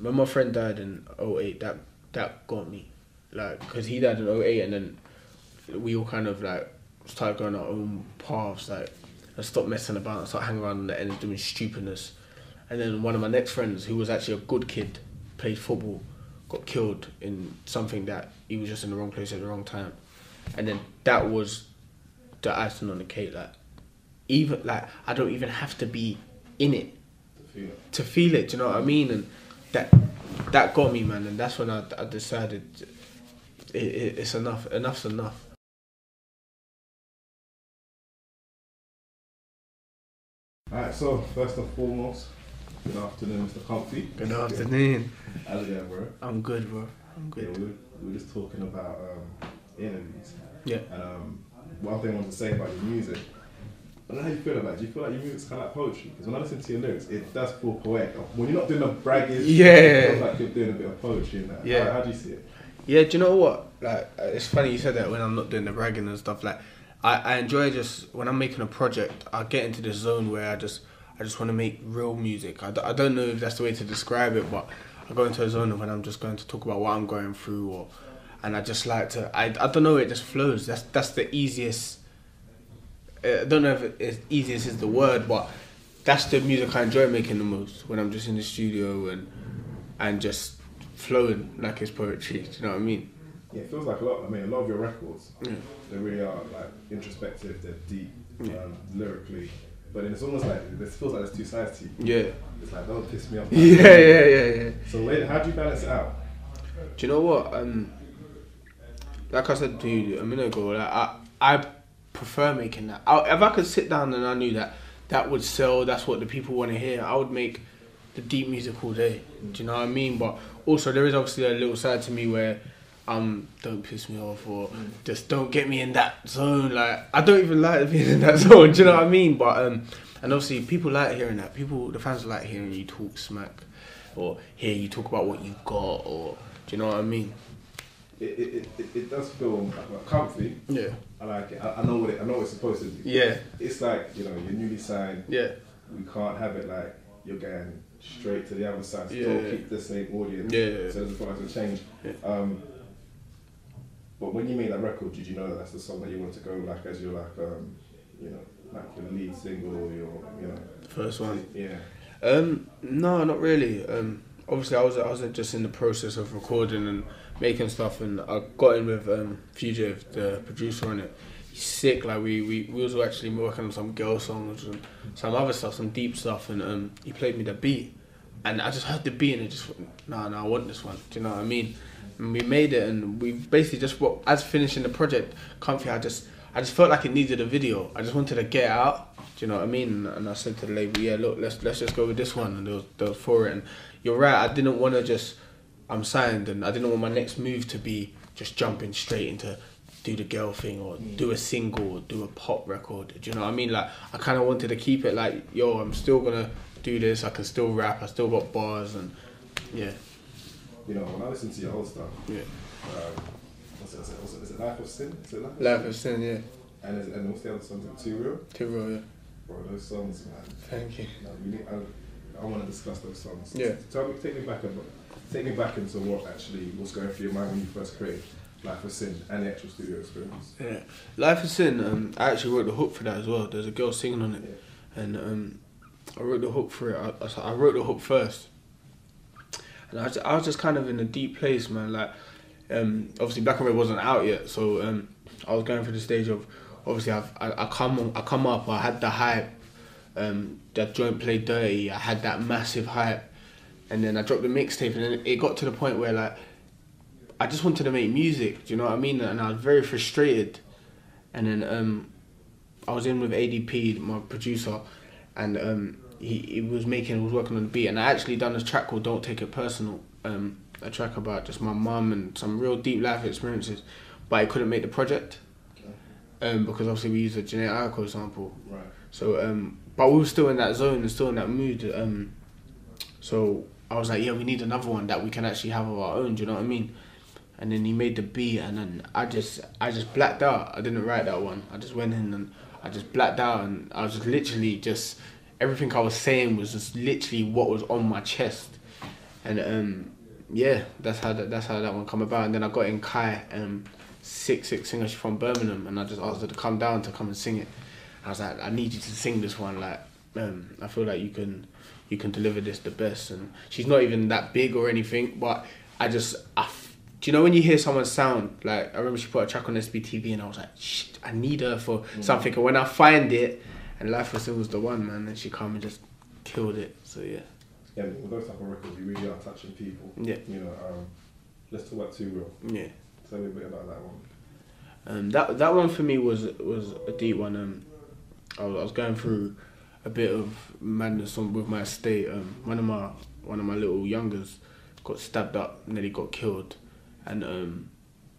when my friend died in 08, that that got me, like, cause he died in 08 and then we all kind of like started going our own paths, like, and stopped messing about and started hanging around on the end doing stupidness. And then one of my next friends, who was actually a good kid, played football, got killed in something that he was just in the wrong place at the wrong time. And then that was the icing on the cake. Like, even like I don't even have to be in it Feel it. to feel it. Do you know what I mean? And that that got me, man. And that's when I, I decided it, it, it's enough. Enough's enough. Alright, so first and foremost, good afternoon, Mr. Comfy. Good afternoon. How's it going, bro? I'm good, bro. I'm good. Yeah, we were, we were just talking about um, interviews. Yeah. And um, one thing I wanted to say about your music, I don't know how you feel about it. Do you feel like your music's kind of like poetry? Because when I listen to your lyrics, it does feel poetic. When you're not doing the bragging, Yeah. it feels like you're doing a bit of poetry in that. Yeah. How, how do you see it? Yeah, do you know what? Like, uh, it's funny you said that when I'm not doing the bragging and stuff. Like, I, I enjoy just when I'm making a project, I get into this zone where I just I just want to make real music. I, d- I don't know if that's the way to describe it, but I go into a zone of when I'm just going to talk about what I'm going through, or and I just like to. I, I don't know. It just flows. That's that's the easiest. Uh, I don't know if it, it's easiest is the word, but that's the music I enjoy making the most when I'm just in the studio and and just flowing like it's poetry. Do you know what I mean? Yeah, it feels like a lot. I mean, a lot of your records, Yeah. they really are like introspective. They're deep, Yeah. um, lyrically, but it's almost like it feels like there's two sides to you. Yeah. It's like don't piss me off. Yeah, yeah, yeah, yeah. So wait, how do you balance it out? Do you know what? Um, like I said to you a minute ago, like I, I prefer making that. I, if I could sit down and I knew that that would sell, that's what the people want to hear, I would make the deep music all day. Do you know what I mean? But also, there is obviously a little side to me where, um, don't piss me off or just don't get me in that zone. Like I don't even like being in that zone. Do you know what I mean? But um, and obviously people like hearing that. People, the fans like hearing you talk smack, or hear you talk about what you've got, or do you know what I mean? It, it, it, it does feel comfy. Yeah. I like it. I, I know what it. I know what it's supposed to be. Yeah. It's like you know you're newly signed. Yeah. We can't have it like you're going straight to the other side. Still Yeah. yeah. keep the same audience. Yeah, yeah, yeah. So there's a to change. Yeah. Um, but when you made that record, did you know that that's the song that you wanted to go like as your like um, you know like your lead single or your you know First one. yeah Um, no, not really. Um, obviously, I was I was just in the process of recording and making stuff, and I got in with um, Fugitive, the producer on it. He's sick. Like we, we we was actually working on some girl songs and some other stuff, some deep stuff, and um, he played me the beat, and I just heard the beat and it just no no I want this one. Do you know what I mean? And we made it, and we basically just as finishing the project, comfy. I just I just felt like it needed a video. I just wanted to get out. Do you know what I mean? And I said to the label, yeah, look, let's let's just go with this one, and they was, they was for it. And you're right, I didn't want to just I'm signed, and I didn't want my next move to be just jumping straight into do the girl thing or do a single or do a pop record. Do you know what I mean? Like I kind of wanted to keep it like, yo, I'm still gonna do this. I can still rap. I still got bars, and yeah, you know when I listen to your old stuff. yeah. Um, what's it, what's it, what's it, is it Life of Sin? Is it Life of Life Sin? of Sin, yeah. And, is, and what's the other song? Is it Too Real? Too real, yeah. Bro, those songs, man. Thank you. No, we need, I, I want to discuss those songs. Yeah. Tell me, take me back, a, take me back into what actually was going through your mind when you first created Life of Sin and the actual studio experience. Yeah, Life of Sin. Um, I actually wrote the hook for that as well. There's a girl singing on it, Yeah. and um, I wrote the hook for it. I, I, wrote the hook first, and I was, I was just kind of in a deep place, man. Like, um, obviously Black and Red wasn't out yet, so um, I was going through the stage of obviously I've, I I come I come up. I had the hype. Um, that joint played dirty. I had that massive hype, and then I dropped the mixtape, and then it got to the point where like I just wanted to make music. Do you know what I mean? And I was very frustrated. And then um, I was in with ADP, my producer, and um, he, he was making, was working on the beat. And I actually done a track called "Don't Take It Personal," um, a track about just my mum and some real deep life experiences. But I couldn't make the project um, because obviously we used a Aiko sample. Right. So, um, but we were still in that zone and still in that mood. Um, so I was like, yeah, we need another one that we can actually have of our own. Do you know what I mean? And then he made the beat, and then I just, I just blacked out. I didn't write that one. I just went in and I just blacked out, and I was just literally just everything I was saying was just literally what was on my chest. and um, yeah, that's how that, that's how that one come about. And then I got in Kai, um, sick sick singer. She's from Birmingham, and I just asked her to come down to come and sing it. I was like, I need you to sing this one. Like, um, I feel like you can you can deliver this the best. And she's not even that big or anything, but I just I. f- Do you know when you hear someone sound like I remember she put a track on SBTV and I was like, shit, I need her for something. And when I find it, and Life was Still was the one man, and she come and just killed it. So yeah, Yeah, with those type of records, you really are touching people. Yeah. You know, um, let's talk about Too Real. yeah. Tell me a bit about that one. Um, that that one for me was was a deep one. Um, I was, I was going through a bit of madness on, with my estate. Um, one of my one of my little youngers got stabbed up, nearly got killed, and um,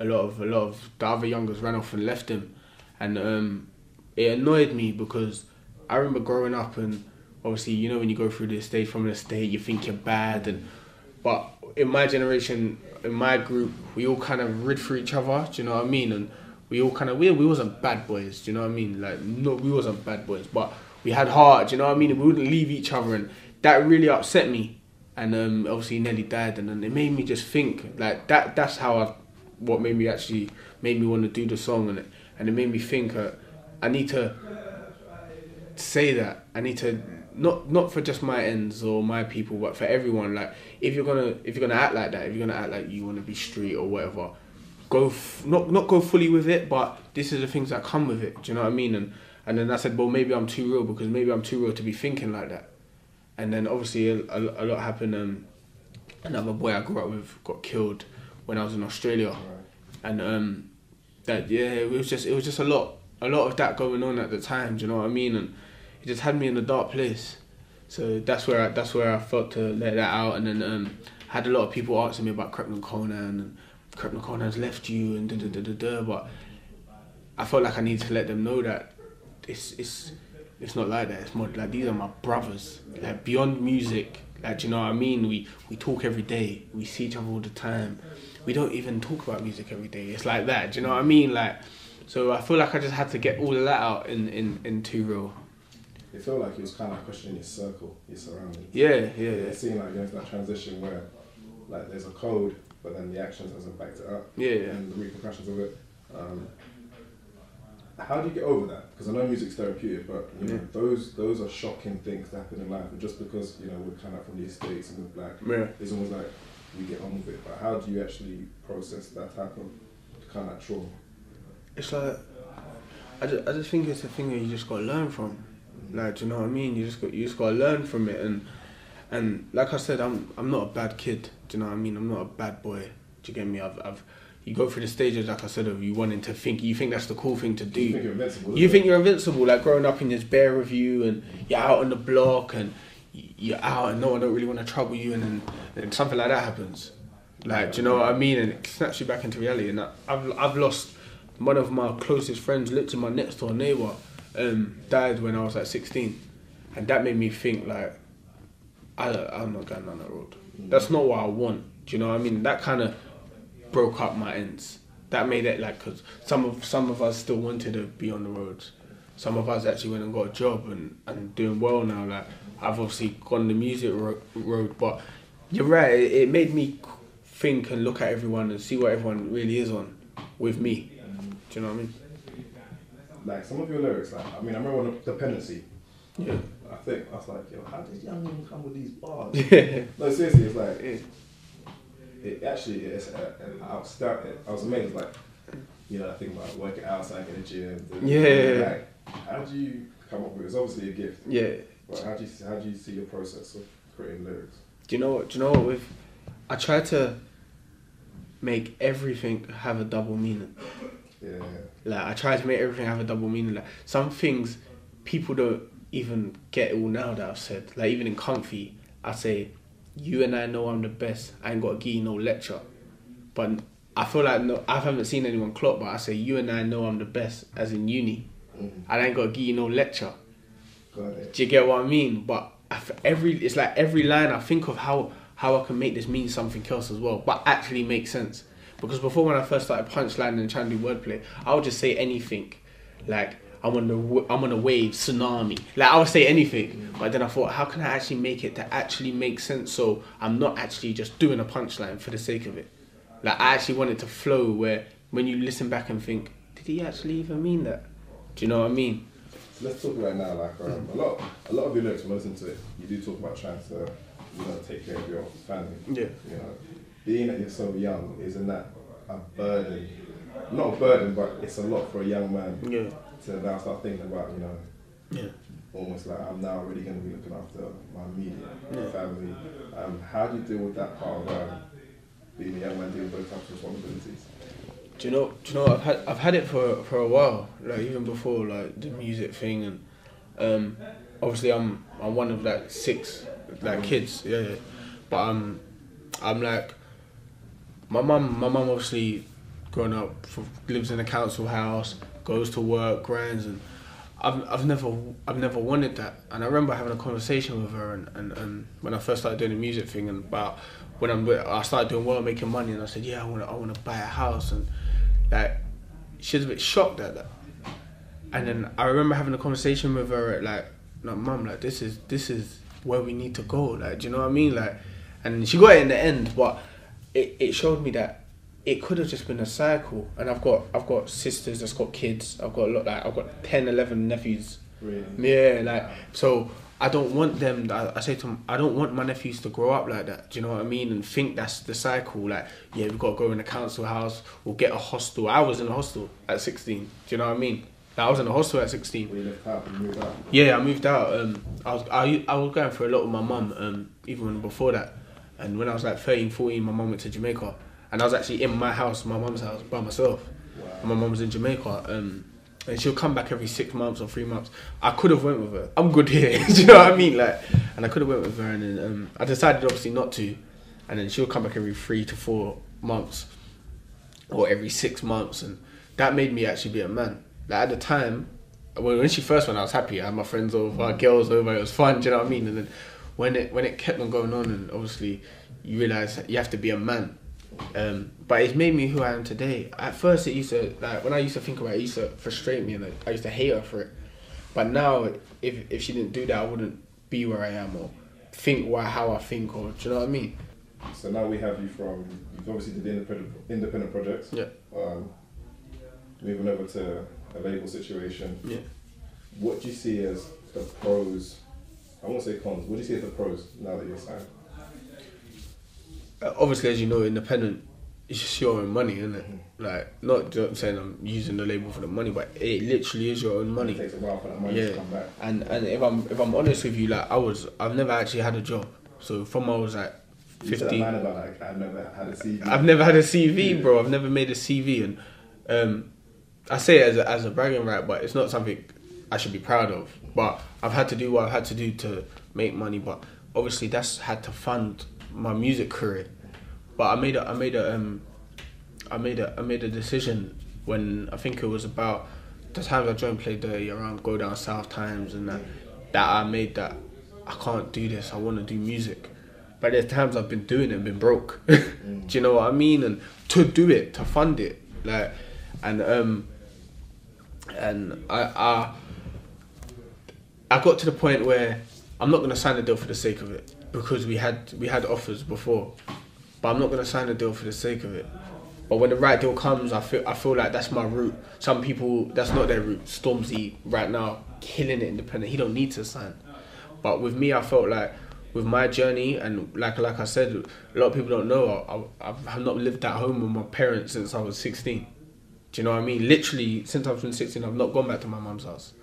a lot of a lot of the other youngers ran off and left him, and um, it annoyed me because I remember growing up and obviously you know when you go through this stage from an estate you think you're bad and but in my generation in my group we all kind of rid for each other do you know what I mean? And we all kind of we, we wasn't bad boys do you know what I mean? Like no we wasn't bad boys but we had heart you know what I mean we wouldn't leave each other and that really upset me and um, obviously he nearly died and then it made me just think like that that's how I what made me actually made me want to do the song and it and it made me think uh, I need to say that I need to not not for just my ends or my people, but for everyone. Like if you're gonna if you're gonna act like that, if you're gonna act like you want to be street or whatever, go f- not not go fully with it, but this is the things that come with it. Do you know what I mean? And and then I said, well, maybe I'm too real because maybe I'm too real to be thinking like that. And then obviously a, a, a lot happened. Um, another boy I grew up with got killed when I was in Australia and um, that yeah, it was just it was just a lot, a lot of that going on at the time. Do you know what I mean? And it just had me in a dark place. So that's where I, that's where I felt to let that out. And then um, had a lot of people asking me about Krept and Konan and Krept and Konan's left you and da da da da da. But I felt like I needed to let them know that it's it's it's not like that. It's more like these are my brothers. Like beyond music. Like do you know what I mean? We we talk every day. We see each other all the time. We don't even talk about music every day. It's like that. Do you know what I mean? Like so I feel like I just had to get all of that out in in in Too Real. It felt like it was kind of questioning your circle, your surroundings. Yeah, yeah, yeah. It seemed like there's that transition where, like, there's a code, but then the actions hasn't backed it up. Yeah, yeah. And the repercussions of it. Um, how do you get over that? Because I know music's therapeutic, but you know Yeah. those those are shocking things that happen in life. And just because you know we're kind of from the states and we're black, Yeah. it's almost like we get on with it. But how do you actually process that type of kind of trauma? It's like I just, I just think it's a thing that you just gotta learn from. Mm-hmm. Like, do you know what I mean? You just got you just gotta learn from it and and like I said, I'm I'm not a bad kid. Do you know what I mean? I'm not a bad boy. Do you get me? I've I've you go through the stages like I said of you wanting to think you think that's the cool thing to do. You think you're invincible? You think you're invincible, like growing up in this bear review and you're out on the block and you're out and no one don't really want to trouble you and then and something like that happens. Like, do you know what I mean? And it snaps you back into reality. And I've I've lost one of my closest friends, literally my next door neighbor, um, died when I was like 16, and that made me think like, I I'm not going down that road. That's not what I want. Do you know what I mean? That kind of broke up my ends. That made it like because some of some of us still wanted to be on the roads. Some of us actually went and got a job and, and doing well now. Like I've obviously gone the music ro- road, but you're right. It, it made me think and look at everyone and see what everyone really is on with me. Do you know what I mean? Like some of your lyrics, like I mean, I remember on dependency. Yeah. I think I was like, yo, how did Yungen come with these bars? Yeah. no, seriously, it's like Yeah. It actually is. Uh, I was start, I was amazed. Like, you know, I think about working outside in the gym. the- Yeah. Like, how do you come up with? It's obviously a gift. Yeah. But how do you how do you see your process of creating lyrics? Do you know what? Do you know what? With I try to make everything have a double meaning. Yeah. Like I try to make everything have a double meaning. Like some things people don't even get all now that I've said. Like even in comfy, I say, "You and I know I'm the best. I ain't got to give you no lecture." But I feel like no, I haven't seen anyone clock. But I say, "You and I know I'm the best," as in uni. Mhm. I ain't got to give you no lecture. Got it. Do you get what I mean? But every it's like every line I think of how how I can make this mean something else as well, but actually make sense. Because before when I first started punchlining and trying to do wordplay, I would just say anything. Like I'm on the I'm on a wave tsunami. Like I would say anything, but then I thought, how can I actually make it to actually make sense? So I'm not actually just doing a punchline for the sake of it. Like I actually want it to flow where when you listen back and think, did he actually even mean that? Do you know what I mean? Let's talk about now. Like um, a lot, a lot of your lyrics when I listen to it, you do talk about trying to, you know, take care of your family. Yeah. You know, being that you're so young, isn't that a burden? Not a burden, but it's a lot for a young man Yeah. To now start thinking about, you know, Yeah. almost like I'm now really going to be looking after my immediate Yeah. family. Um, how do you deal with that part of um, being a young man dealing with those types of responsibilities? Do you know? Do you know? I've had I've had it for for a while. Like even before like the music thing, and um, obviously I'm I'm one of like six like kids. Yeah, yeah. But um, I'm like my mum. My mum obviously growing up f- lives in a council house, goes to work, grinds, and I've I've never I've never wanted that. And I remember having a conversation with her, and, and, and when I first started doing the music thing, and about when I'm I started doing well, making money, and I said, yeah, I want to I want to buy a house, and like she was a bit shocked at that. And then I remember having a conversation with her like, like, mum, like this is this is where we need to go. Like, do you know what I mean? Like, and she got it in the end, but it, it showed me that it could have just been a cycle. And I've got I've got sisters that's got kids. I've got a lot like I've got 10, 11 nephews. Really? Yeah, like so. I don't want them. I, I say to them, I don't want my nephews to grow up like that. Do you know what I mean? And think that's the cycle. Like, yeah, we've got to go in a council house. We'll get a hostel. I was in a hostel at sixteen. Do you know what I mean? Like, I was in a hostel at sixteen. You left out and moved out. Yeah, I moved out. Um, I was I, I was going for a lot with my mum. Um, even before that, and when I was like 13, 14, my mum went to Jamaica, and I was actually in my house, my mum's house, by myself. Wow. My mum was in Jamaica. Um, and she'll come back every six months or three months. I could have went with her. I'm good here. Do you know what I mean? Like, and I could have went with her, and then um, I decided obviously not to. And then she'll come back every three to four months, or every six months, and that made me actually be a man. Like at the time, when when she first went, I was happy. I had my friends over, girls over. It was fun. Do you know what I mean? And then when it when it kept on going on, and obviously you realize you have to be a man. Um, but it's made me who I am today. At first, it used to like when I used to think about it, it used to frustrate me, and I, I used to hate her for it. But now, if if she didn't do that, I wouldn't be where I am or think why how I think or do you know what I mean? So now we have you from, you've obviously did the independent, independent projects. Yeah. Um, moving over to a label situation. Yeah. What do you see as the pros? I won't say cons. What do you see as the pros now that you're signed? Obviously, as you know, independent, it's just your own money, isn't it? Like, not just saying I'm using the label for the money, but it literally is your own money. It takes a while for that money Yeah, to come back. and and if I'm if I'm honest with you, like I was, I've never actually had a job. So from I was like fifteen, about like I've never had a CV. I've never had a CV, bro. I've never made a CV, and um, I say it as a, as a bragging right, but it's not something I should be proud of. But I've had to do what I've had to do to make money. But obviously, that's had to fund my music career. But I made a I made a um, I made a I made a decision when I think it was about the times I joined Play Dirty around Go Down South times and that that I made that I can't do this. I want to do music. But there's times I've been doing it and been broke. do you know what I mean? And to do it, to fund it, like, and um, and I I I got to the point where I'm not gonna sign a deal for the sake of it because we had we had offers before, but I'm not gonna sign a deal for the sake of it. But when the right deal comes, I feel I feel like that's my route. Some people that's not their route. Stormzy right now killing it independent. He don't need to sign. But with me, I felt like with my journey and like like I said, a lot of people don't know. I, I, I've not lived at home with my parents since I was 16. Do you know what I mean? Literally since I've been 16, I've not gone back to my mum's house.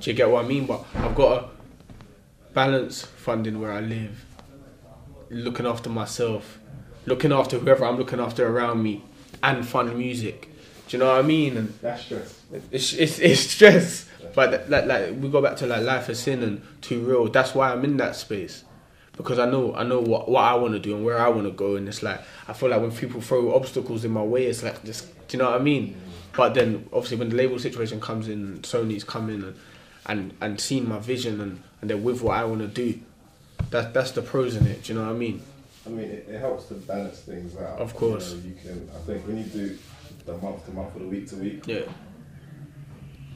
Do you get what I mean? But I've got to balance funding where I live, looking after myself, looking after whoever I'm looking after around me, and fund music. Do you know what I mean? And That's stress. it's it's, it's stress. But like like we go back to like life is sin and too real. That's why I'm in that space. Because I know I know what, what I want to do and where I want to go and it's like I feel like when people throw obstacles in my way it's like just do you know what I mean? But then obviously when the label situation comes in, Sony's coming and and, and seeing my vision and, and they're with what I want to do. That that's the pros in it. Do you know what I mean? I mean, it, it helps to balance things out. Of course. You, know, you can. I think when you do the month to month or the week to week, Yeah.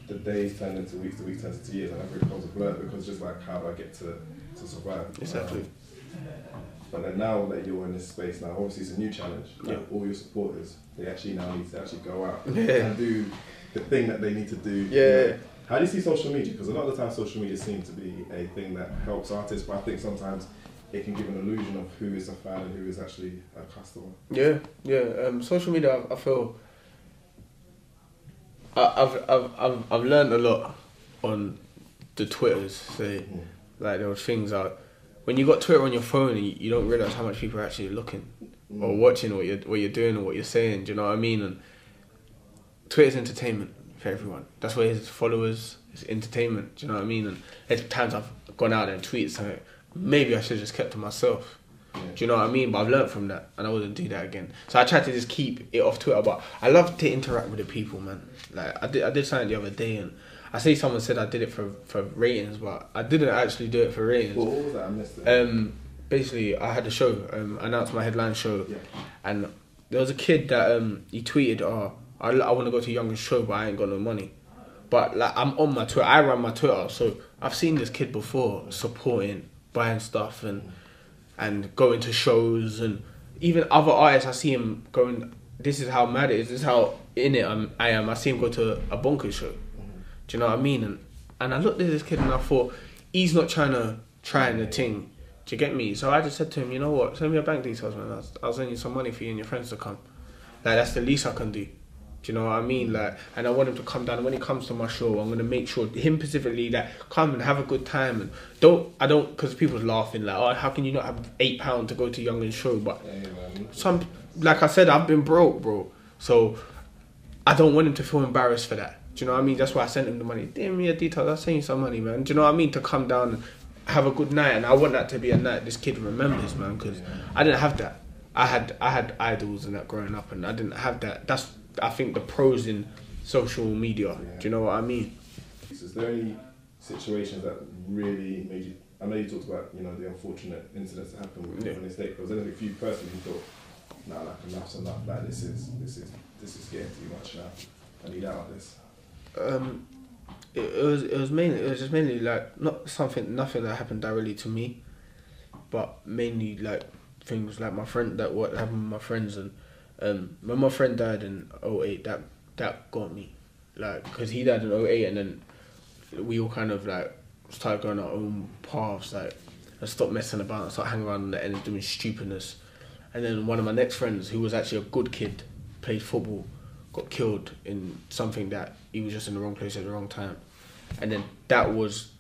the days turn into weeks, the weeks turn into years, and everything becomes a blur because just like how do I get to, to survive? Exactly. Um, but then now that you're in this space now, obviously it's a new challenge. Like Yeah. all your supporters, they actually now need to actually go out Yeah. and do the thing that they need to do. Yeah. How do you see social media? Because a lot of the time social media seems to be a thing that helps artists, but I think sometimes it can give an illusion of who is a fan and who is actually a customer. Yeah, yeah. Um, social media, I, I feel. I, I've I've I've I've learned a lot on the Twitters. Say, like there was things out when you got Twitter on your phone, you, you don't realize how much people are actually looking or watching what you're what you're doing or what you're saying. Do you know what I mean? And Twitter's entertainment for everyone. That's why his followers. his entertainment. Do you know what I mean? And there's times I've gone out and tweeted something. Maybe I should have just kept to myself. Yeah. Do you know what I mean? But I've learned from that, and I wouldn't do that again. So I tried to just keep it off Twitter. But I love to interact with the people, man. Like I did, I did something the other day, and I see someone said I did it for for ratings, but I didn't actually do it for ratings. What was that? I missed it. Um, basically, I had a show. Um, announced my headline show, Yeah. and there was a kid that um he tweeted, "Oh, I, I want to go to Young's show, but I ain't got no money." But like I'm on my Twitter, I run my Twitter, so I've seen this kid before supporting, buying stuff, and and going to shows, and even other artists. I see him going. This is how mad it is. This is how in it I'm, I am. I see him go to a Bonkaz show. Do you know what I mean? And and I looked at this kid and I thought he's not trying to try the thing. Do you get me? So I just said to him, you know what? Send me your bank details, man. I'll, I'll send you some money for you and your friends to come. Like that's the least I can do. Do you know what I mean? Like, and I want him to come down. And when he comes to my show, I'm gonna make sure him specifically that come and have a good time and don't. I don't because people's laughing like, oh, how can you not have eight pound to go to Young's show? But some like I said, I've been broke, bro. So I don't want him to feel embarrassed for that. Do you know what I mean? That's why I sent him the money. Give me your details. I sent you some money, man. Do you know what I mean? To come down and have a good night, and I want that to be a night this kid remembers, man. Because I didn't have that. I had I had idols and that growing up, and I didn't have that. That's I think the pros in social media. Do you know what I mean? Is there any situations that really made you? I know you talked about you know the unfortunate incidents that happened with Yeah. yeah. the state. Was there anything for you personally you thought, nah, like enough's enough. Like this is this is this is getting too much now. I need out of this. um, it, it was it was mainly it was just mainly like not something nothing that happened directly to me, but mainly like things like my friend that what happened with my friends and um when my friend died in 08, that that got me like because he died in 08 and then we all kind of like started going our own paths like and stopped messing about and started hanging around on the end doing stupidness and then one of my next friends who was actually a good kid played football got killed in something that he was just in the wrong place at the wrong time and then that was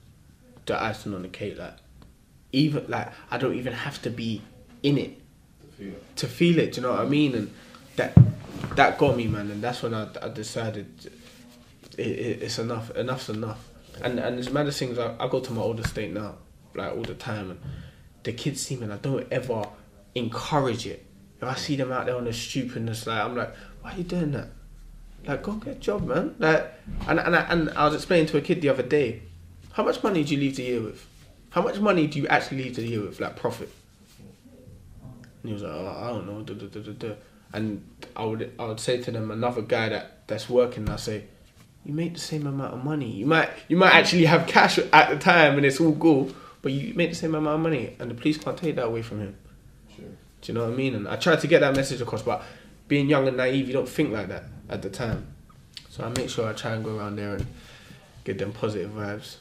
the icing on the cake like even like I don't even have to be in it To feel it. to feel it. Do you know what I mean? And that that got me, man. And that's when I, I decided it, it, it's enough. Enough's enough. And and there's many things. I, I go to my older state now, like all the time, and the kids see me, and I don't ever encourage it. If I see them out there on the stupidness, like, I'm like, why are you doing that? Like, go get a job, man. Like, and and I, and I was explaining to a kid the other day, how much money do you leave the year with? How much money do you actually leave the year with, like profit? And he was like, oh, I don't know. duh, duh, duh. And I would I would say to them, another guy that, that's working, I say, you make the same amount of money. You might you might actually have cash at the time and it's all good, but you make the same amount of money, and the police can't take that away from him. Sure. Do you know what I mean? And I tried to get that message across, but being young and naive, you don't think like that at the time. So I make sure I try and go around there and get them positive vibes.